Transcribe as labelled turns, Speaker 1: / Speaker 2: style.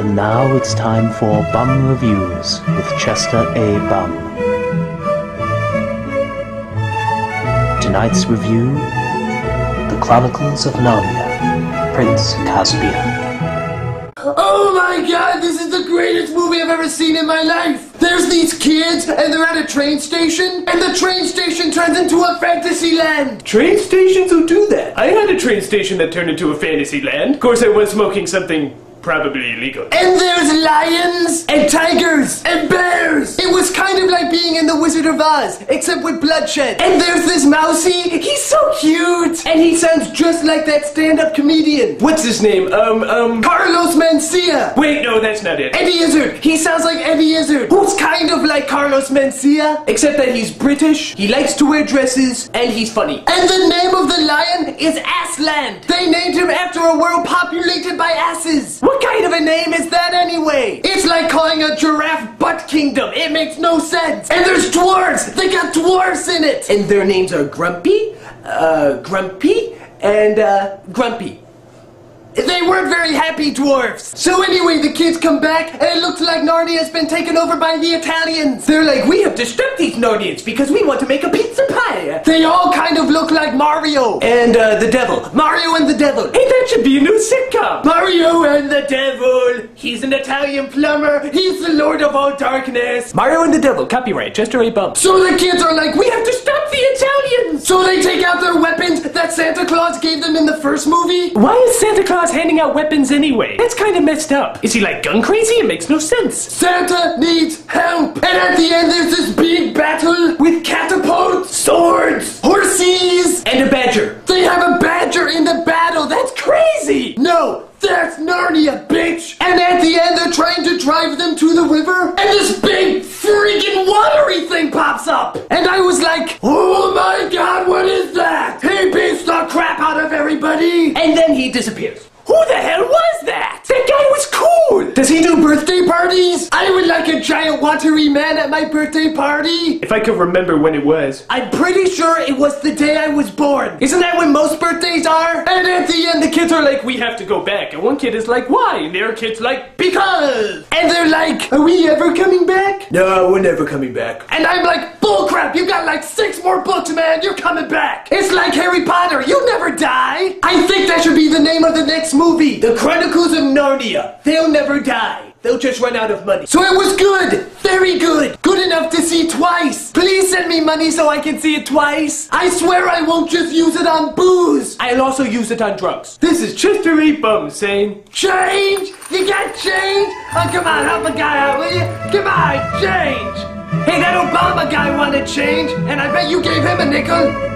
Speaker 1: And now it's time for Bum Reviews with Chester A. Bum. Tonight's review The Chronicles of Narnia, Prince Caspian.
Speaker 2: Oh my god, this is the greatest movie I've ever seen in my life! There's these kids, and they're at a train station, and the train station turns into a fantasy land!
Speaker 3: Train stations will do that. I had a train station that turned into a fantasy land. Of course, I was smoking something probably illegal.
Speaker 2: And there's lions, and tigers, and bears! It was kind of like being in The Wizard of Oz, except with bloodshed. And there's this mousy, he's so cute! And he sounds just like that stand-up comedian.
Speaker 3: What's his name? Um, um.
Speaker 2: Carlos Mencia!
Speaker 3: Wait, no, that's not it.
Speaker 2: Eddie Izzard! He sounds like Eddie Izzard, who's kind of like Carlos Mencia,
Speaker 3: Except that he's British, he likes to wear dresses, and he's funny.
Speaker 2: and the name of the lion is Assland! They named him after a world populated by asses! What kind of a name is that anyway? It's like calling a giraffe Butt Kingdom. It makes no sense. And there's dwarves! They got dwarves in it!
Speaker 3: And their names are Grumpy, uh, Grumpy, and, uh, Grumpy.
Speaker 2: They weren't very happy dwarfs. So anyway, the kids come back, and it looks like Narnia's been taken over by the Italians.
Speaker 3: They're like, we have to strip these Narnians because we want to make a pizza pie.
Speaker 2: They all kind of look like Mario.
Speaker 3: And, uh, the devil.
Speaker 2: Mario and the Devil.
Speaker 3: Hey, that should be a new sitcom.
Speaker 2: Mario and the Devil. He's an Italian plumber. He's the Lord of all darkness.
Speaker 3: Mario and the Devil, copyright, Chester A. Bum.
Speaker 2: So the kids are like, we have to stop the. So they take out their weapons that Santa Claus gave them in the first movie.
Speaker 3: Why is Santa Claus handing out weapons anyway? That's kind of messed up. Is he like gun crazy? It makes no sense.
Speaker 2: Santa needs help. And at the end, there's this big battle with catapults, swords, horses.
Speaker 3: And a badger.
Speaker 2: They have a badger in the battle. That's crazy. No. That's Narnia, bitch! And at the end, they're trying to drive them to the river, and this big freaking watery thing pops up! And I was like, oh my
Speaker 3: And then he disappears.
Speaker 2: Who the hell was that? That guy was cool! Does he do birthday parties? I would like a giant watery man at my birthday party!
Speaker 3: If I could remember when it was.
Speaker 2: I'm pretty sure it was the day I was born. Isn't that when most birthdays are? And at the end, the kids are like,
Speaker 3: We have to go back. And one kid is like, why? And the other kid's like,
Speaker 2: because! And they're like, are we ever coming back?
Speaker 3: no, we're never coming back.
Speaker 2: And I'm like, bullcrap, you got like six more books, man, you're coming back. It's like Harry Potter, that should be the name of the next movie.
Speaker 3: The Chronicles of Narnia. They'll never die. They'll just run out of money.
Speaker 2: So it was good, very good, good enough to see twice. Please send me money so I can see it twice. I swear I won't just use it on booze.
Speaker 3: I'll also use it on drugs. This is Chester A. Bum saying,
Speaker 2: Change? You got change? Oh, come on, help a guy out, will you? Come on, change. Hey, that Obama guy wanted change, and I bet you gave him a nickel.